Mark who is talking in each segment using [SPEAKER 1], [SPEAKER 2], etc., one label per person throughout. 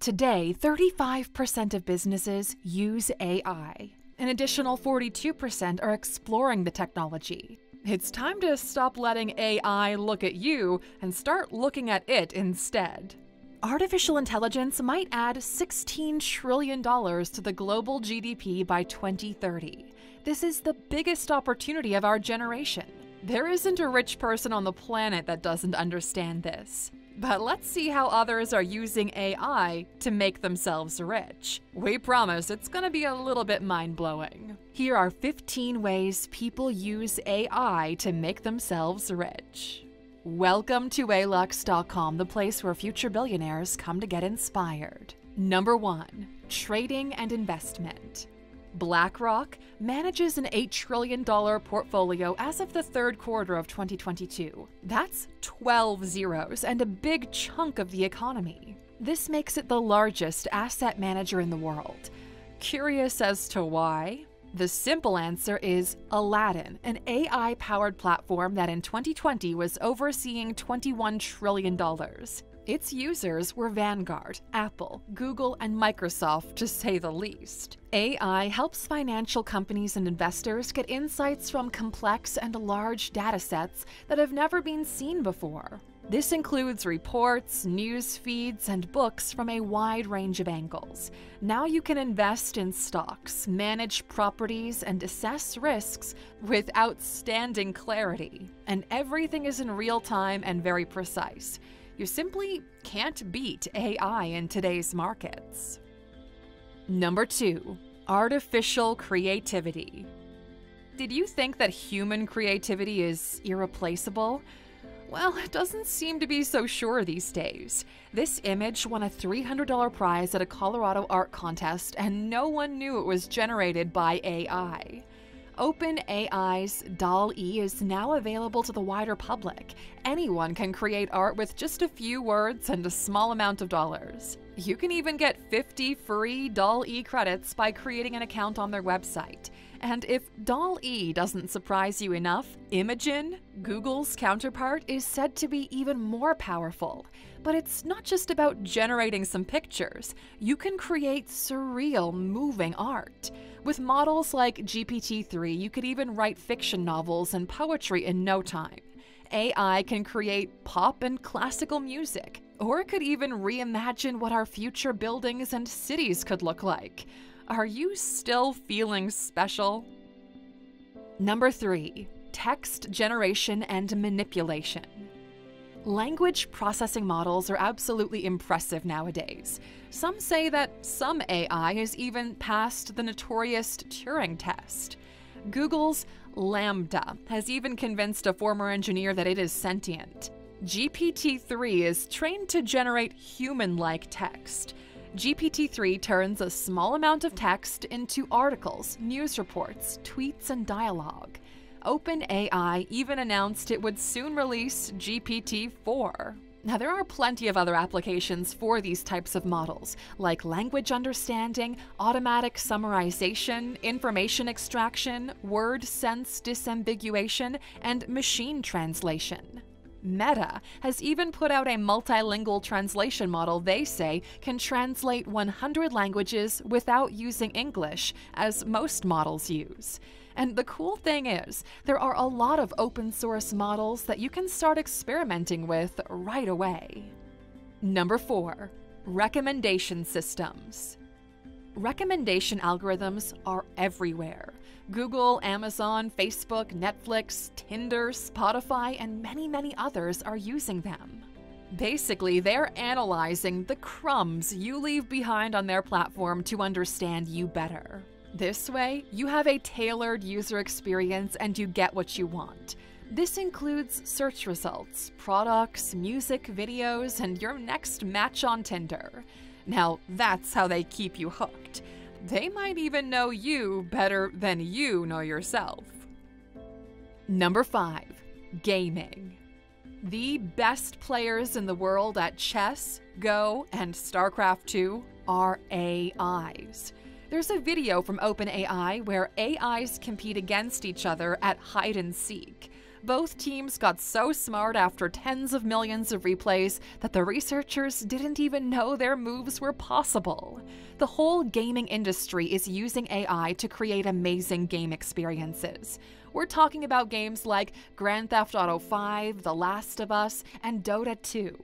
[SPEAKER 1] Today, 35% of businesses use AI. An additional 42% are exploring the technology. It's time to stop letting AI look at you and start looking at it instead. Artificial intelligence might add $16 trillion to the global GDP by 2030. This is the biggest opportunity of our generation. There isn't a rich person on the planet that doesn't understand this. But let's see how others are using AI to make themselves rich. We promise it's gonna be a little bit mind blowing. Here are 15 ways people use AI to make themselves rich. Welcome to Alux.com, the place where future billionaires come to get inspired. Number 1 Trading and Investment. BlackRock manages an $8 trillion portfolio as of the third quarter of 2022. That's 12 zeros and a big chunk of the economy. This makes it the largest asset manager in the world. Curious as to why? The simple answer is Aladdin, an AI powered platform that in 2020 was overseeing $21 trillion. Its users were Vanguard, Apple, Google, and Microsoft, to say the least. AI helps financial companies and investors get insights from complex and large datasets that have never been seen before. This includes reports, news feeds, and books from a wide range of angles. Now you can invest in stocks, manage properties, and assess risks with outstanding clarity. And everything is in real time and very precise. You simply can't beat AI in today's markets. Number 2. Artificial creativity. Did you think that human creativity is irreplaceable? Well, it doesn't seem to be so sure these days. This image won a $300 prize at a Colorado art contest, and no one knew it was generated by AI. OpenAI's DALL-E is now available to the wider public. Anyone can create art with just a few words and a small amount of dollars. You can even get 50 free DALL-E credits by creating an account on their website. And if Doll E doesn't surprise you enough, Imagen, Google's counterpart, is said to be even more powerful. But it's not just about generating some pictures. You can create surreal, moving art. With models like GPT-3, you could even write fiction novels and poetry in no time. AI can create pop and classical music, or it could even reimagine what our future buildings and cities could look like. Are you still feeling special? Number 3. Text generation and manipulation. Language processing models are absolutely impressive nowadays. Some say that some AI has even passed the notorious Turing test. Google's LaMDA has even convinced a former engineer that it is sentient. GPT 3 is trained to generate human like text. GPT 3 turns a small amount of text into articles, news reports, tweets, and dialogue. OpenAI even announced it would soon release GPT 4. Now, there are plenty of other applications for these types of models, like language understanding, automatic summarization, information extraction, word sense disambiguation, and machine translation. Meta has even put out a multilingual translation model they say can translate 100 languages without using English, as most models use. And the cool thing is, there are a lot of open source models that you can start experimenting with right away. Number 4. Recommendation Systems Recommendation algorithms are everywhere. Google, Amazon, Facebook, Netflix, Tinder, Spotify, and many, many others are using them. Basically, they're analyzing the crumbs you leave behind on their platform to understand you better. This way, you have a tailored user experience and you get what you want. This includes search results, products, music, videos, and your next match on Tinder. Now, that's how they keep you hooked. They might even know you better than you know yourself. Number 5. Gaming. The best players in the world at chess, Go, and StarCraft 2 are AIs. There's a video from OpenAI where AIs compete against each other at hide and seek. Both teams got so smart after tens of millions of replays that the researchers didn't even know their moves were possible. The whole gaming industry is using AI to create amazing game experiences. We're talking about games like Grand Theft Auto 5, The Last of Us, and Dota 2.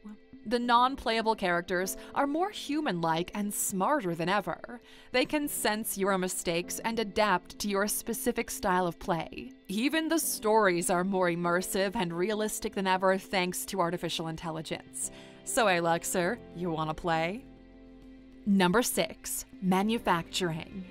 [SPEAKER 1] The non playable characters are more human like and smarter than ever. They can sense your mistakes and adapt to your specific style of play. Even the stories are more immersive and realistic than ever thanks to artificial intelligence. So, Aluxer, you want to play? Number 6 Manufacturing.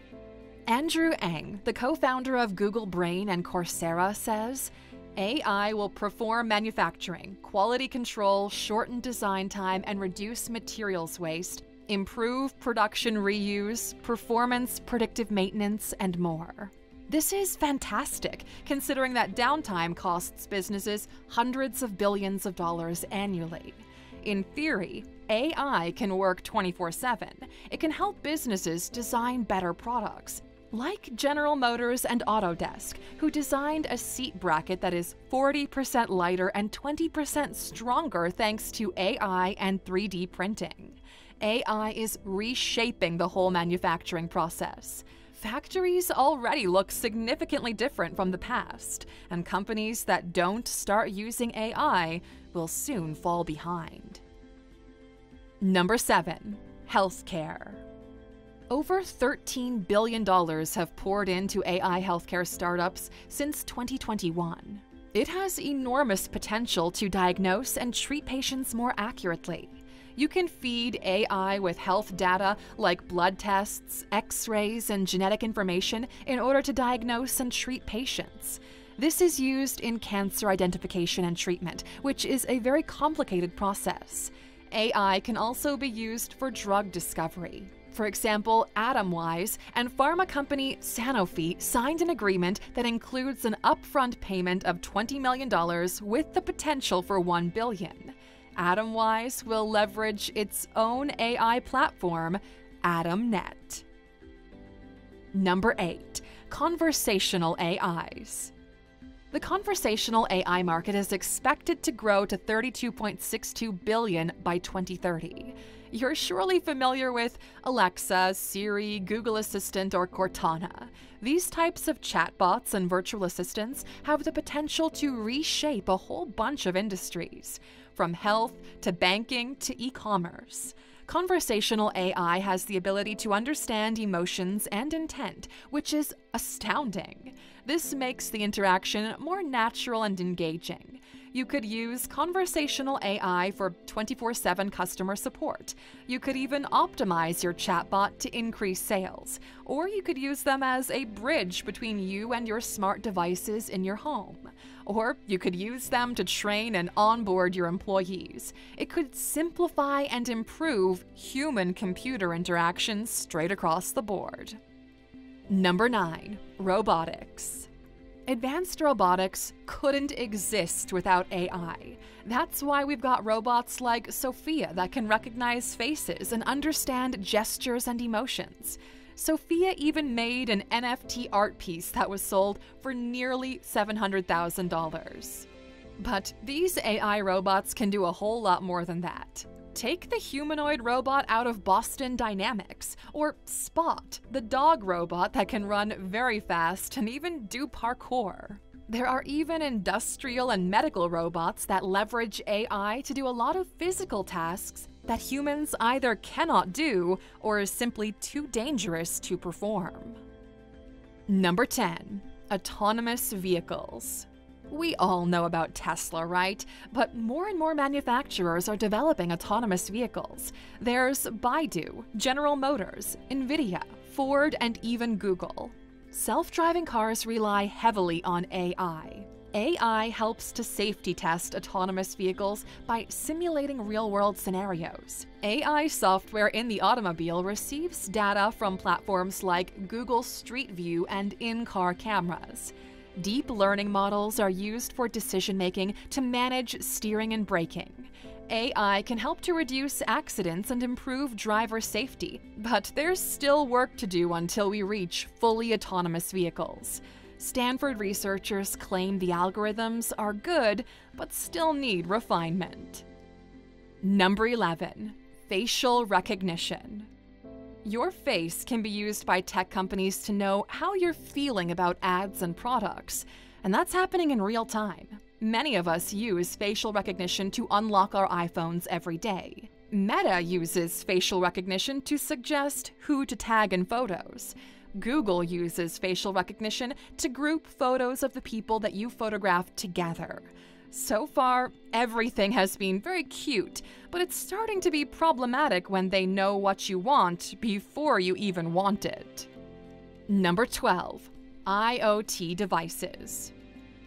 [SPEAKER 1] Andrew Ng, the co founder of Google Brain and Coursera, says AI will perform manufacturing, quality control, shorten design time, and reduce materials waste, improve production reuse, performance predictive maintenance, and more. This is fantastic, considering that downtime costs businesses hundreds of billions of dollars annually. In theory, AI can work 24 7. It can help businesses design better products, like General Motors and Autodesk, who designed a seat bracket that is 40% lighter and 20% stronger thanks to AI and 3D printing. AI is reshaping the whole manufacturing process. Factories already look significantly different from the past, and companies that don't start using AI will soon fall behind. Number 7. Healthcare. Over $13 billion have poured into AI healthcare startups since 2021. It has enormous potential to diagnose and treat patients more accurately. You can feed AI with health data like blood tests, x rays, and genetic information in order to diagnose and treat patients. This is used in cancer identification and treatment, which is a very complicated process. AI can also be used for drug discovery. For example, Atomwise and pharma company Sanofi signed an agreement that includes an upfront payment of $20 million with the potential for 1 billion. Atomwise will leverage its own AI platform, AtomNet. Number 8. Conversational AIs. The conversational AI market is expected to grow to 32.62 billion by 2030 you're surely familiar with Alexa, Siri, Google Assistant, or Cortana. These types of chatbots and virtual assistants have the potential to reshape a whole bunch of industries, from health to banking to e commerce. Conversational AI has the ability to understand emotions and intent, which is astounding. This makes the interaction more natural and engaging you could use conversational AI for 24 7 customer support. You could even optimize your chatbot to increase sales. Or you could use them as a bridge between you and your smart devices in your home. Or you could use them to train and onboard your employees. It could simplify and improve human computer interactions straight across the board. Number 9 Robotics. Advanced robotics couldn't exist without AI. That's why we've got robots like Sophia that can recognize faces and understand gestures and emotions. Sophia even made an NFT art piece that was sold for nearly $700,000. But these AI robots can do a whole lot more than that. Take the humanoid robot out of Boston Dynamics, or Spot, the dog robot that can run very fast and even do parkour. There are even industrial and medical robots that leverage AI to do a lot of physical tasks that humans either cannot do or is simply too dangerous to perform. Number 10 Autonomous Vehicles. We all know about Tesla, right? But more and more manufacturers are developing autonomous vehicles. There's Baidu, General Motors, Nvidia, Ford, and even Google. Self driving cars rely heavily on AI. AI helps to safety test autonomous vehicles by simulating real world scenarios. AI software in the automobile receives data from platforms like Google Street View and in car cameras. Deep learning models are used for decision making to manage steering and braking. AI can help to reduce accidents and improve driver safety, but there's still work to do until we reach fully autonomous vehicles. Stanford researchers claim the algorithms are good, but still need refinement. Number 11 Facial Recognition. Your face can be used by tech companies to know how you're feeling about ads and products, and that's happening in real time. Many of us use facial recognition to unlock our iPhones every day. Meta uses facial recognition to suggest who to tag in photos. Google uses facial recognition to group photos of the people that you photographed together. So far, everything has been very cute, but it's starting to be problematic when they know what you want before you even want it. Number 12 IoT devices.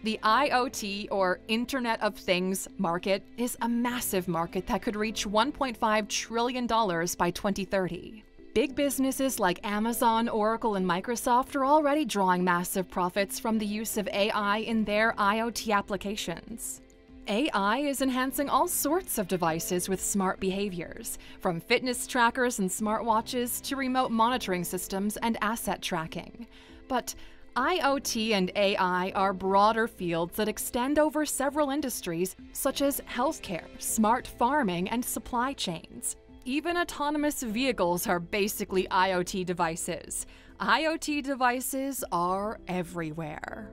[SPEAKER 1] The IoT, or Internet of Things, market is a massive market that could reach $1.5 trillion by 2030. Big businesses like Amazon, Oracle, and Microsoft are already drawing massive profits from the use of AI in their IoT applications. AI is enhancing all sorts of devices with smart behaviors, from fitness trackers and smartwatches to remote monitoring systems and asset tracking. But IoT and AI are broader fields that extend over several industries, such as healthcare, smart farming, and supply chains. Even autonomous vehicles are basically IoT devices. IoT devices are everywhere.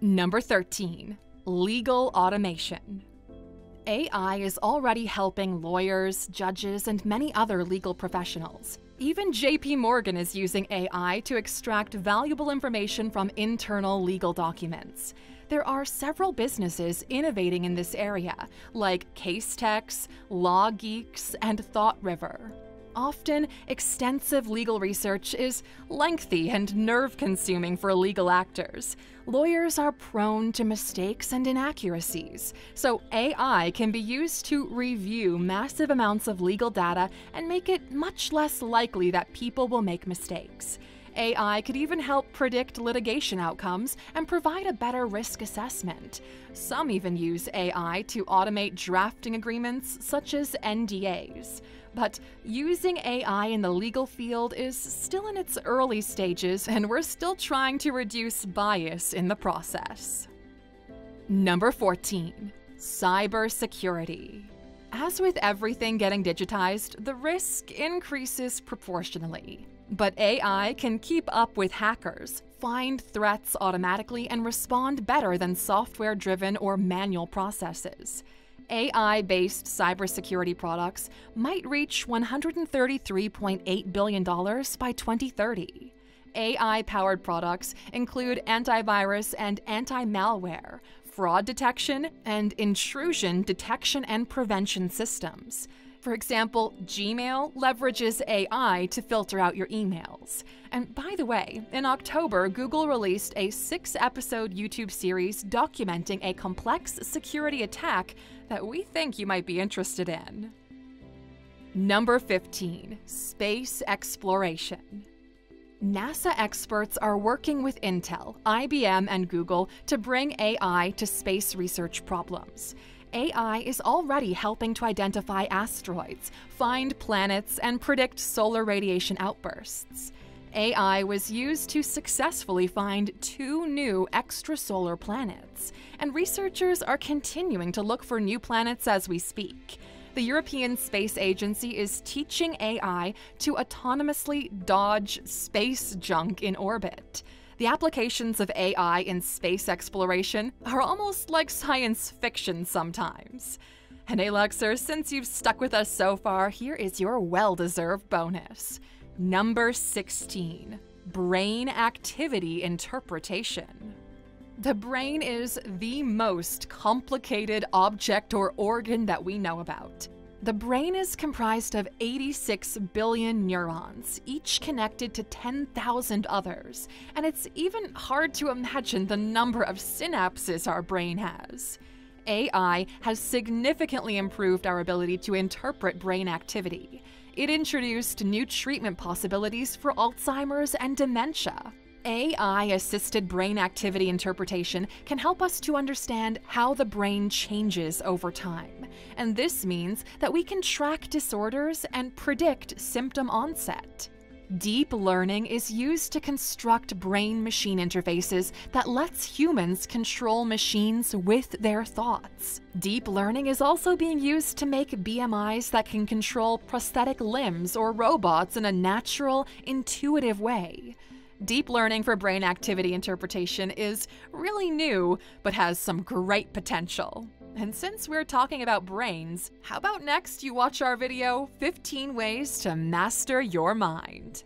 [SPEAKER 1] Number 13 Legal Automation. AI is already helping lawyers, judges, and many other legal professionals. Even JP Morgan is using AI to extract valuable information from internal legal documents. There are several businesses innovating in this area, like Casetext, LawGeex, and ThoughtRiver. Often, extensive legal research is lengthy and nerve consuming for legal actors. Lawyers are prone to mistakes and inaccuracies, so AI can be used to review massive amounts of legal data and make it much less likely that people will make mistakes. AI could even help predict litigation outcomes and provide a better risk assessment. Some even use AI to automate drafting agreements, such as NDAs. But using AI in the legal field is still in its early stages, and we're still trying to reduce bias in the process. Number 14 Cybersecurity. As with everything getting digitized, the risk increases proportionally. But AI can keep up with hackers, find threats automatically, and respond better than software driven or manual processes. AI based cybersecurity products might reach $133.8 billion by 2030. AI powered products include antivirus and anti malware, fraud detection, and intrusion detection and prevention systems. For example, Gmail leverages AI to filter out your emails. And by the way, in October, Google released a six episode YouTube series documenting a complex security attack that we think you might be interested in. Number 15 Space Exploration. NASA experts are working with Intel, IBM, and Google to bring AI to space research problems. AI is already helping to identify asteroids, find planets, and predict solar radiation outbursts. AI was used to successfully find two new extrasolar planets, and researchers are continuing to look for new planets as we speak. The European Space Agency is teaching AI to autonomously dodge space junk in orbit. The applications of AI in space exploration are almost like science fiction sometimes. And Aluxer, since you've stuck with us so far, here is your well deserved bonus. Number 16 Brain Activity Interpretation. The brain is the most complicated object or organ that we know about. The brain is comprised of 86 billion neurons, each connected to 10,000 others, and it's even hard to imagine the number of synapses our brain has. AI has significantly improved our ability to interpret brain activity. It introduced new treatment possibilities for Alzheimer's and dementia. AI assisted brain activity interpretation can help us to understand how the brain changes over time. And this means that we can track disorders and predict symptom onset. Deep learning is used to construct brain machine interfaces that lets humans control machines with their thoughts. Deep learning is also being used to make BMIs that can control prosthetic limbs or robots in a natural, intuitive way. Deep learning for brain activity interpretation is really new, but has some great potential. And since we're talking about brains, how about next you watch our video 15 Ways to Master Your Mind?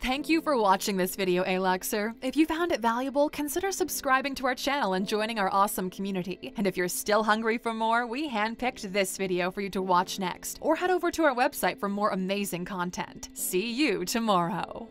[SPEAKER 1] Thank you for watching this video, Aluxer. If you found it valuable, consider subscribing to our channel and joining our awesome community. And if you're still hungry for more, we handpicked this video for you to watch next. Or head over to our website for more amazing content. See you tomorrow.